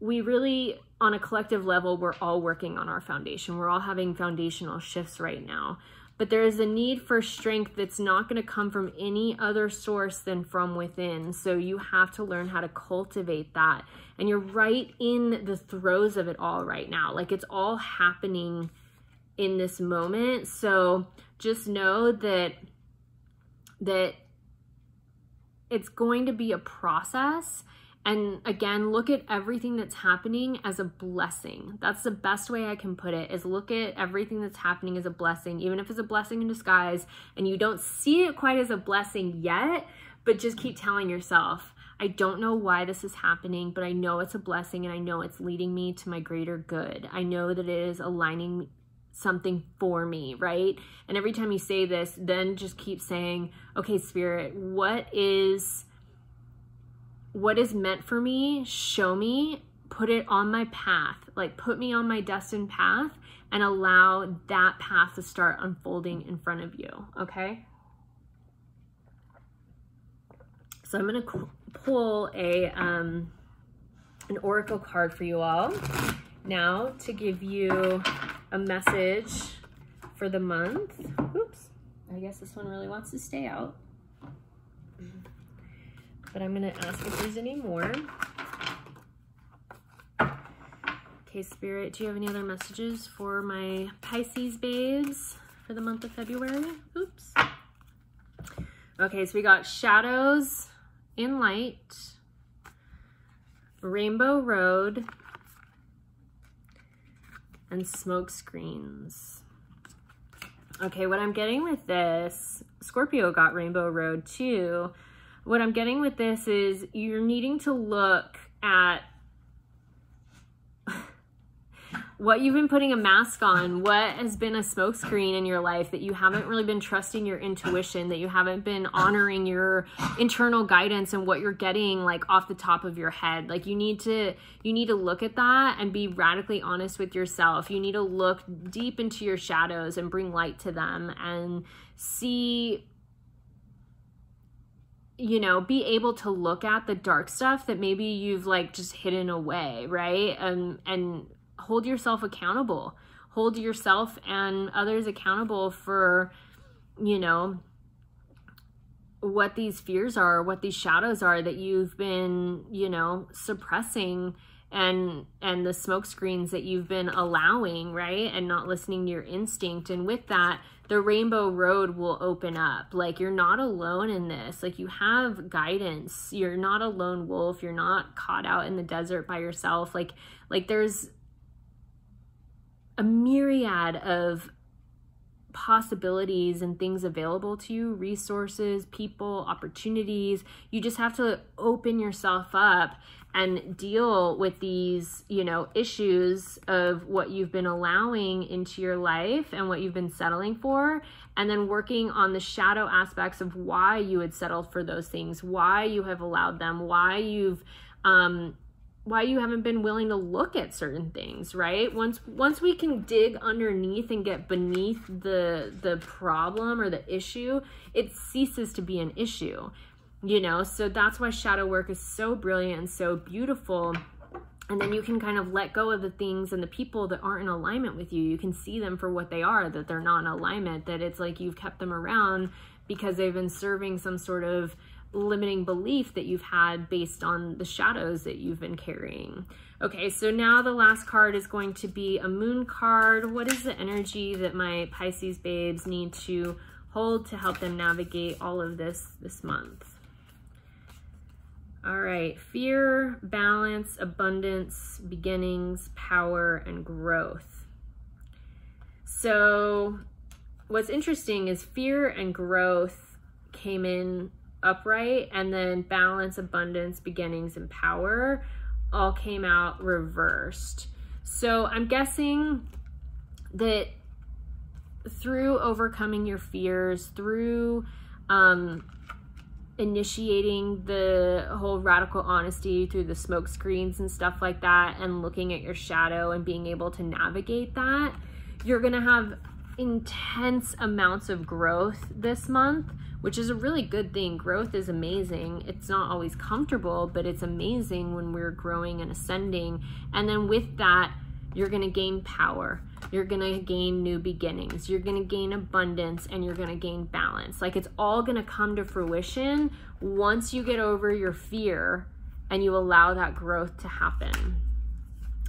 we really on a collective level we're all working on our foundation. We're all having foundational shifts right now. But there is a need for strength that's not going to come from any other source than from within. So you have to learn how to cultivate that. And you're right in the throes of it all right now. Like it's all happening in this moment. So just know that that it's going to be a process. And again, look at everything that's happening as a blessing. That's the best way I can put it is look at everything that's happening as a blessing, even if it's a blessing in disguise and you don't see it quite as a blessing yet, but just keep telling yourself, I don't know why this is happening, but I know it's a blessing and I know it's leading me to my greater good. I know that it is aligning something for me, right? And every time you say this, then just keep saying, okay, spirit, what is what is meant for me? Show me, put it on my path. Like put me on my destined path and allow that path to start unfolding in front of you, okay? So I'm going to pull a um an oracle card for you all now to give you a message for the month. Oops, I guess this one really wants to stay out. But I'm gonna ask if there's any more. Okay, Spirit, do you have any other messages for my Pisces babes for the month of February? Oops. Okay, so we got shadows in light, rainbow road, and smoke screens. Okay, what I'm getting with this, Scorpio got Rainbow Road too. What I'm getting with this is you're needing to look at what you've been putting a mask on, what has been a smokescreen in your life that you haven't really been trusting your intuition, that you haven't been honoring your internal guidance and what you're getting like off the top of your head. Like you need to you need to look at that and be radically honest with yourself. You need to look deep into your shadows and bring light to them and see you know, be able to look at the dark stuff that maybe you've like just hidden away, right? And and hold yourself accountable. Hold yourself and others accountable for, you know, what these fears are, what these shadows are that you've been, you know, suppressing and and the smoke screens that you've been allowing, right? And not listening to your instinct. And with that, the rainbow road will open up. Like you're not alone in this. Like you have guidance. You're not a lone wolf. You're not caught out in the desert by yourself. Like like there's a myriad of possibilities and things available to you resources, people, opportunities. You just have to open yourself up and deal with these, you know, issues of what you've been allowing into your life and what you've been settling for, and then working on the shadow aspects of why you had settled for those things, why you have allowed them, why you've um why you haven't been willing to look at certain things, right? Once once we can dig underneath and get beneath the the problem or the issue, it ceases to be an issue you know? So that's why shadow work is so brilliant and so beautiful. And then you can kind of let go of the things and the people that aren't in alignment with you. You can see them for what they are that they're not in alignment that it's like you've kept them around because they've been serving some sort of limiting belief that you've had based on the shadows that you've been carrying. Okay, so now the last card is going to be a moon card. What is the energy that my Pisces babes need to hold to help them navigate all of this this month? All right, fear, balance, abundance, beginnings, power, and growth. So what's interesting is fear and growth came in upright and then balance, abundance, beginnings, and power all came out reversed. So I'm guessing that through overcoming your fears, through um, initiating the whole radical honesty through the smoke screens and stuff like that and looking at your shadow and being able to navigate that, you're going to have intense amounts of growth this month, which is a really good thing. Growth is amazing. It's not always comfortable, but it's amazing when we're growing and ascending. And then with that, you're going to gain power. You're going to gain new beginnings. You're going to gain abundance and you're going to gain balance. Like it's all going to come to fruition once you get over your fear and you allow that growth to happen.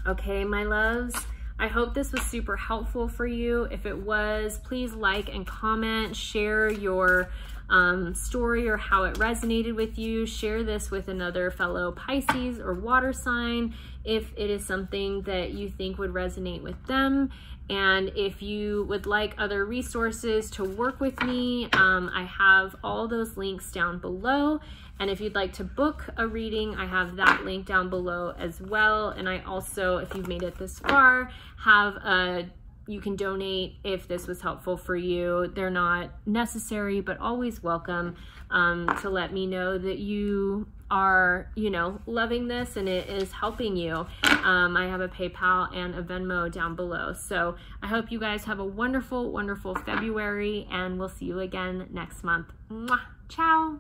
Okay, my loves. I hope this was super helpful for you. If it was, please like and comment, share your um, story or how it resonated with you. Share this with another fellow Pisces or water sign if it is something that you think would resonate with them. And if you would like other resources to work with me, um, I have all those links down below. And if you'd like to book a reading, I have that link down below as well. And I also, if you've made it this far, have a you can donate if this was helpful for you. They're not necessary, but always welcome um, to let me know that you are, you know, loving this and it is helping you. Um, I have a PayPal and a Venmo down below. So I hope you guys have a wonderful, wonderful February and we'll see you again next month. Mwah. Ciao.